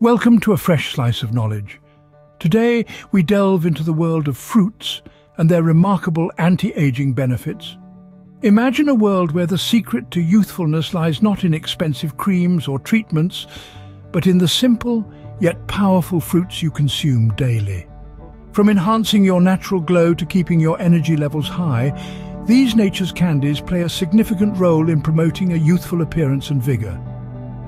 Welcome to a fresh slice of knowledge. Today we delve into the world of fruits and their remarkable anti-aging benefits. Imagine a world where the secret to youthfulness lies not in expensive creams or treatments, but in the simple yet powerful fruits you consume daily. From enhancing your natural glow to keeping your energy levels high, these nature's candies play a significant role in promoting a youthful appearance and vigor.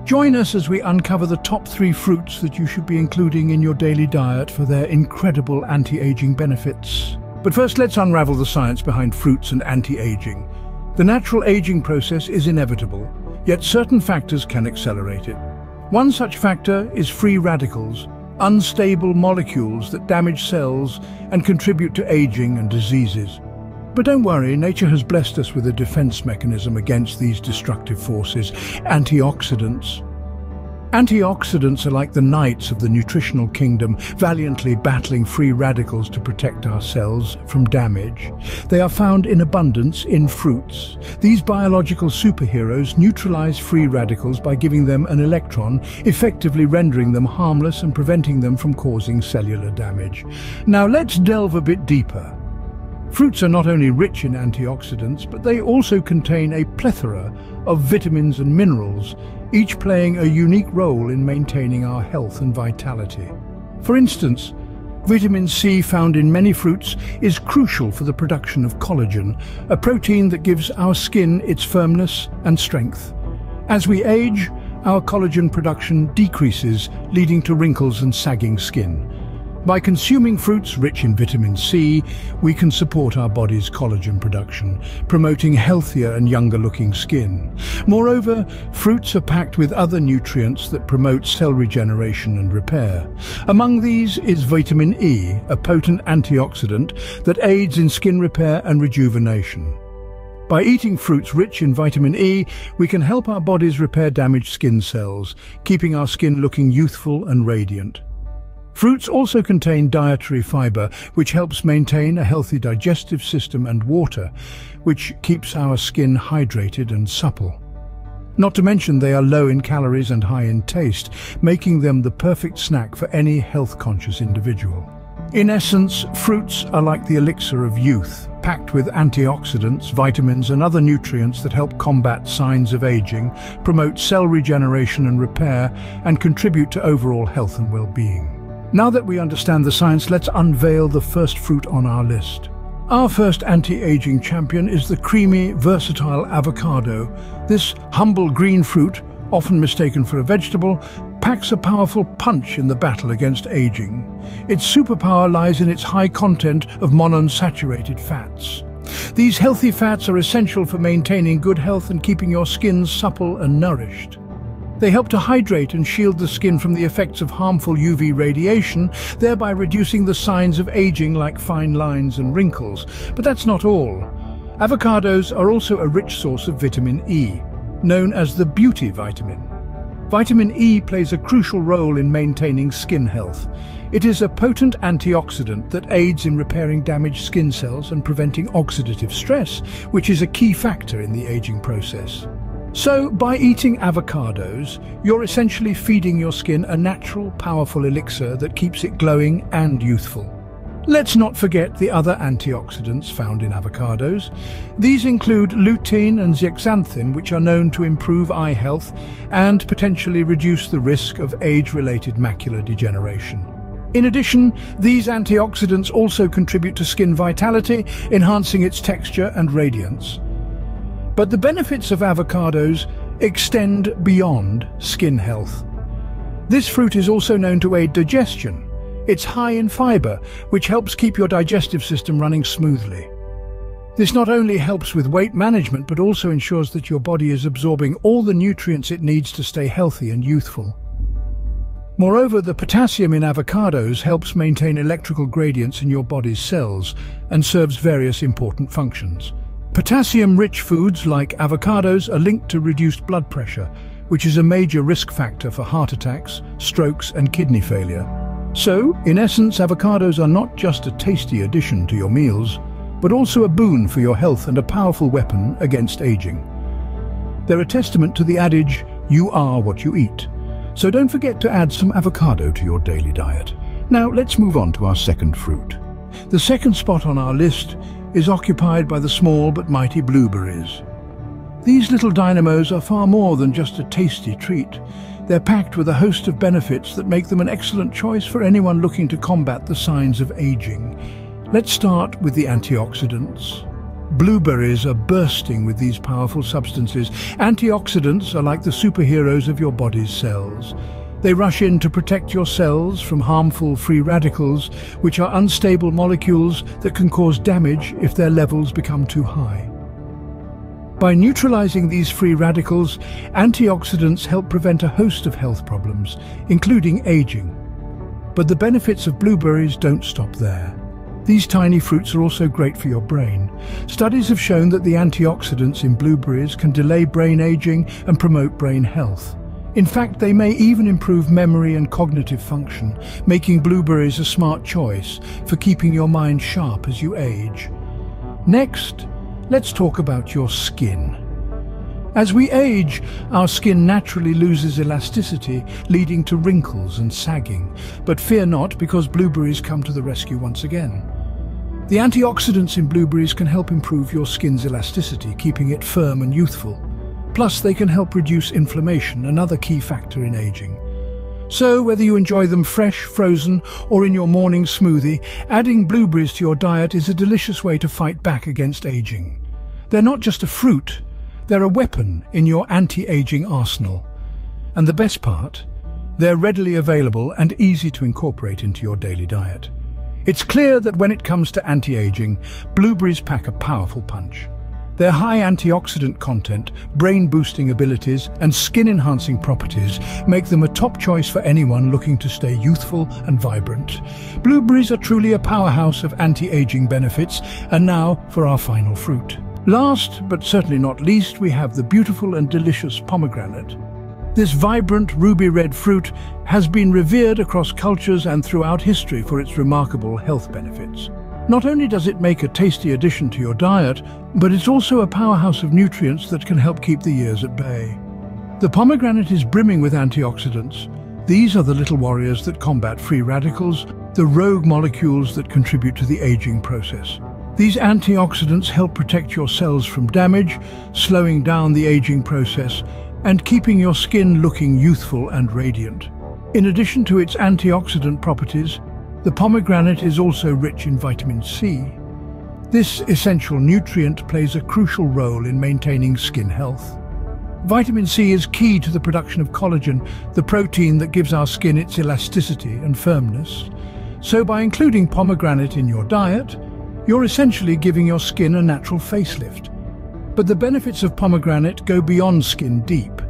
Join us as we uncover the top three fruits that you should be including in your daily diet for their incredible anti-aging benefits. But first, let's unravel the science behind fruits and anti-aging. The natural aging process is inevitable, yet certain factors can accelerate it. One such factor is free radicals, unstable molecules that damage cells and contribute to aging and diseases. But don't worry, nature has blessed us with a defense mechanism against these destructive forces, antioxidants. Antioxidants are like the knights of the nutritional kingdom, valiantly battling free radicals to protect our cells from damage. They are found in abundance in fruits. These biological superheroes neutralize free radicals by giving them an electron, effectively rendering them harmless and preventing them from causing cellular damage. Now let's delve a bit deeper. Fruits are not only rich in antioxidants, but they also contain a plethora of vitamins and minerals, each playing a unique role in maintaining our health and vitality. For instance, vitamin C found in many fruits is crucial for the production of collagen, a protein that gives our skin its firmness and strength. As we age, our collagen production decreases, leading to wrinkles and sagging skin. By consuming fruits rich in vitamin C, we can support our body's collagen production, promoting healthier and younger-looking skin. Moreover, fruits are packed with other nutrients that promote cell regeneration and repair. Among these is vitamin E, a potent antioxidant that aids in skin repair and rejuvenation. By eating fruits rich in vitamin E, we can help our bodies repair damaged skin cells, keeping our skin looking youthful and radiant. Fruits also contain dietary fiber, which helps maintain a healthy digestive system and water, which keeps our skin hydrated and supple. Not to mention they are low in calories and high in taste, making them the perfect snack for any health-conscious individual. In essence, fruits are like the elixir of youth, packed with antioxidants, vitamins and other nutrients that help combat signs of aging, promote cell regeneration and repair, and contribute to overall health and well-being. Now that we understand the science, let's unveil the first fruit on our list. Our first anti-aging champion is the creamy, versatile avocado. This humble green fruit, often mistaken for a vegetable, packs a powerful punch in the battle against aging. Its superpower lies in its high content of monounsaturated fats. These healthy fats are essential for maintaining good health and keeping your skin supple and nourished. They help to hydrate and shield the skin from the effects of harmful UV radiation, thereby reducing the signs of aging like fine lines and wrinkles. But that's not all. Avocados are also a rich source of vitamin E, known as the beauty vitamin. Vitamin E plays a crucial role in maintaining skin health. It is a potent antioxidant that aids in repairing damaged skin cells and preventing oxidative stress, which is a key factor in the aging process. So, by eating avocados, you're essentially feeding your skin a natural, powerful elixir that keeps it glowing and youthful. Let's not forget the other antioxidants found in avocados. These include lutein and zeaxanthin, which are known to improve eye health and potentially reduce the risk of age-related macular degeneration. In addition, these antioxidants also contribute to skin vitality, enhancing its texture and radiance. But the benefits of avocados extend beyond skin health. This fruit is also known to aid digestion. It's high in fiber, which helps keep your digestive system running smoothly. This not only helps with weight management, but also ensures that your body is absorbing all the nutrients it needs to stay healthy and youthful. Moreover, the potassium in avocados helps maintain electrical gradients in your body's cells and serves various important functions. Potassium-rich foods like avocados are linked to reduced blood pressure, which is a major risk factor for heart attacks, strokes and kidney failure. So, in essence, avocados are not just a tasty addition to your meals, but also a boon for your health and a powerful weapon against aging. They're a testament to the adage, you are what you eat. So don't forget to add some avocado to your daily diet. Now let's move on to our second fruit. The second spot on our list is occupied by the small but mighty blueberries. These little dynamos are far more than just a tasty treat. They're packed with a host of benefits that make them an excellent choice for anyone looking to combat the signs of aging. Let's start with the antioxidants. Blueberries are bursting with these powerful substances. Antioxidants are like the superheroes of your body's cells. They rush in to protect your cells from harmful free radicals, which are unstable molecules that can cause damage if their levels become too high. By neutralizing these free radicals, antioxidants help prevent a host of health problems, including aging. But the benefits of blueberries don't stop there. These tiny fruits are also great for your brain. Studies have shown that the antioxidants in blueberries can delay brain aging and promote brain health. In fact, they may even improve memory and cognitive function, making blueberries a smart choice for keeping your mind sharp as you age. Next, let's talk about your skin. As we age, our skin naturally loses elasticity, leading to wrinkles and sagging. But fear not, because blueberries come to the rescue once again. The antioxidants in blueberries can help improve your skin's elasticity, keeping it firm and youthful. Plus, they can help reduce inflammation, another key factor in aging. So, whether you enjoy them fresh, frozen, or in your morning smoothie, adding blueberries to your diet is a delicious way to fight back against aging. They're not just a fruit, they're a weapon in your anti-aging arsenal. And the best part? They're readily available and easy to incorporate into your daily diet. It's clear that when it comes to anti-aging, blueberries pack a powerful punch. Their high antioxidant content, brain-boosting abilities and skin-enhancing properties make them a top choice for anyone looking to stay youthful and vibrant. Blueberries are truly a powerhouse of anti-aging benefits, and now for our final fruit. Last, but certainly not least, we have the beautiful and delicious pomegranate. This vibrant ruby red fruit has been revered across cultures and throughout history for its remarkable health benefits. Not only does it make a tasty addition to your diet, but it's also a powerhouse of nutrients that can help keep the years at bay. The pomegranate is brimming with antioxidants. These are the little warriors that combat free radicals, the rogue molecules that contribute to the aging process. These antioxidants help protect your cells from damage, slowing down the aging process and keeping your skin looking youthful and radiant. In addition to its antioxidant properties, the pomegranate is also rich in vitamin C. This essential nutrient plays a crucial role in maintaining skin health. Vitamin C is key to the production of collagen, the protein that gives our skin its elasticity and firmness. So by including pomegranate in your diet, you're essentially giving your skin a natural facelift. But the benefits of pomegranate go beyond skin deep.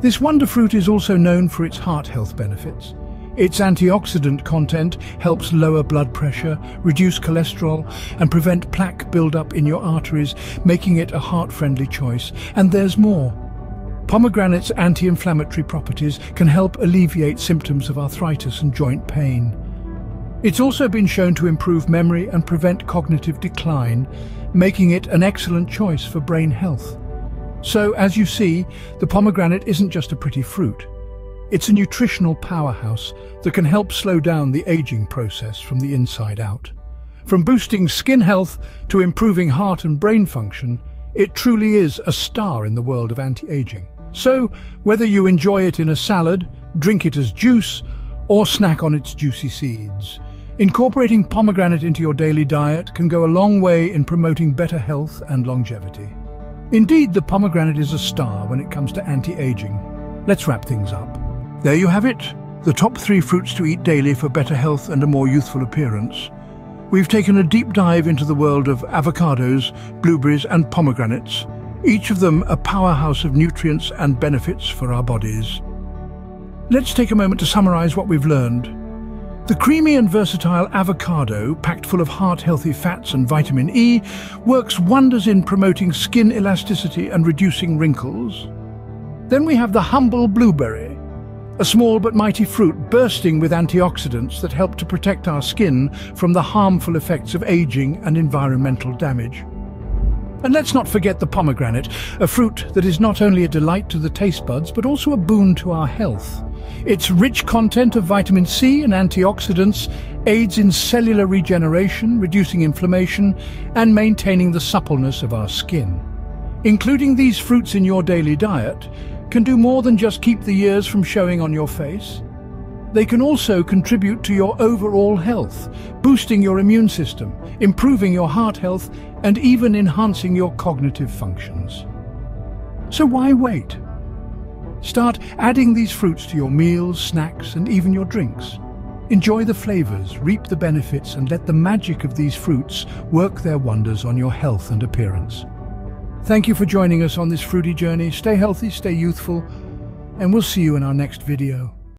This wonder fruit is also known for its heart health benefits. Its antioxidant content helps lower blood pressure, reduce cholesterol and prevent plaque buildup in your arteries, making it a heart-friendly choice. And there's more. Pomegranate's anti-inflammatory properties can help alleviate symptoms of arthritis and joint pain. It's also been shown to improve memory and prevent cognitive decline, making it an excellent choice for brain health. So, as you see, the pomegranate isn't just a pretty fruit. It's a nutritional powerhouse that can help slow down the aging process from the inside out. From boosting skin health to improving heart and brain function, it truly is a star in the world of anti-aging. So, whether you enjoy it in a salad, drink it as juice, or snack on its juicy seeds, incorporating pomegranate into your daily diet can go a long way in promoting better health and longevity. Indeed, the pomegranate is a star when it comes to anti-aging. Let's wrap things up. There you have it, the top three fruits to eat daily for better health and a more youthful appearance. We've taken a deep dive into the world of avocados, blueberries and pomegranates, each of them a powerhouse of nutrients and benefits for our bodies. Let's take a moment to summarize what we've learned. The creamy and versatile avocado, packed full of heart-healthy fats and vitamin E, works wonders in promoting skin elasticity and reducing wrinkles. Then we have the humble blueberry, a small but mighty fruit bursting with antioxidants that help to protect our skin from the harmful effects of aging and environmental damage. And let's not forget the pomegranate, a fruit that is not only a delight to the taste buds but also a boon to our health. Its rich content of vitamin C and antioxidants aids in cellular regeneration, reducing inflammation, and maintaining the suppleness of our skin. Including these fruits in your daily diet can do more than just keep the years from showing on your face. They can also contribute to your overall health, boosting your immune system, improving your heart health, and even enhancing your cognitive functions. So why wait? Start adding these fruits to your meals, snacks, and even your drinks. Enjoy the flavors, reap the benefits, and let the magic of these fruits work their wonders on your health and appearance. Thank you for joining us on this fruity journey. Stay healthy, stay youthful, and we'll see you in our next video.